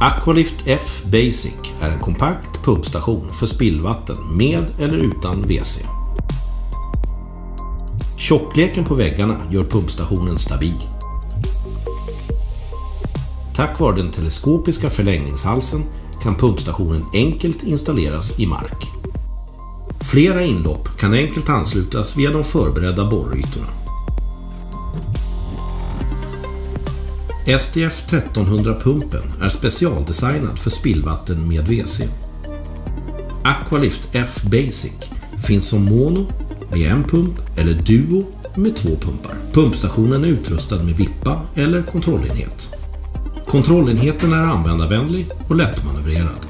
Aqualift F Basic är en kompakt pumpstation för spillvatten med eller utan WC. Tjockleken på väggarna gör pumpstationen stabil. Tack vare den teleskopiska förlängningshalsen kan pumpstationen enkelt installeras i mark. Flera inlopp kan enkelt anslutas via de förberedda borrytorna. STF 1300-pumpen är specialdesignad för spillvatten med WC. Aqualift F Basic finns som mono med en pump eller duo med två pumpar. Pumpstationen är utrustad med vippa eller kontrollenhet. Kontrollenheten är användarvänlig och lättmanövrerad.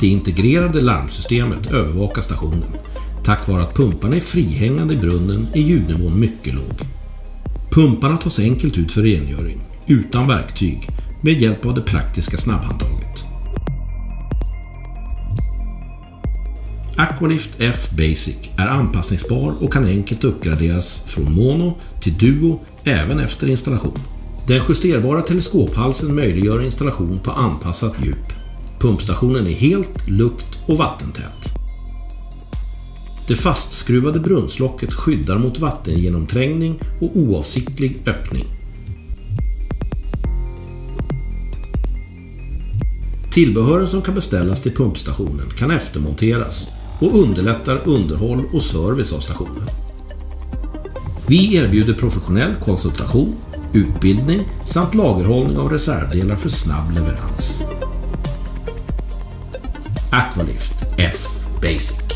Det integrerade larmsystemet övervakar stationen. Tack vare att pumparna är frihängande i brunnen är ljudnivån mycket låg. Pumparna tas enkelt ut för rengöring, utan verktyg, med hjälp av det praktiska snabbhandtaget. Aqualift F Basic är anpassningsbar och kan enkelt uppgraderas från mono till duo även efter installation. Den justerbara teleskophalsen möjliggör installation på anpassat djup. Pumpstationen är helt lukt och vattentät. Det fastskruvade brunnslocket skyddar mot vattengenomträngning och oavsiktlig öppning. Tillbehören som kan beställas till pumpstationen kan eftermonteras och underlättar underhåll och service av stationen. Vi erbjuder professionell konsultation, utbildning samt lagerhållning av reservdelar för snabb leverans. Aqualift F Basic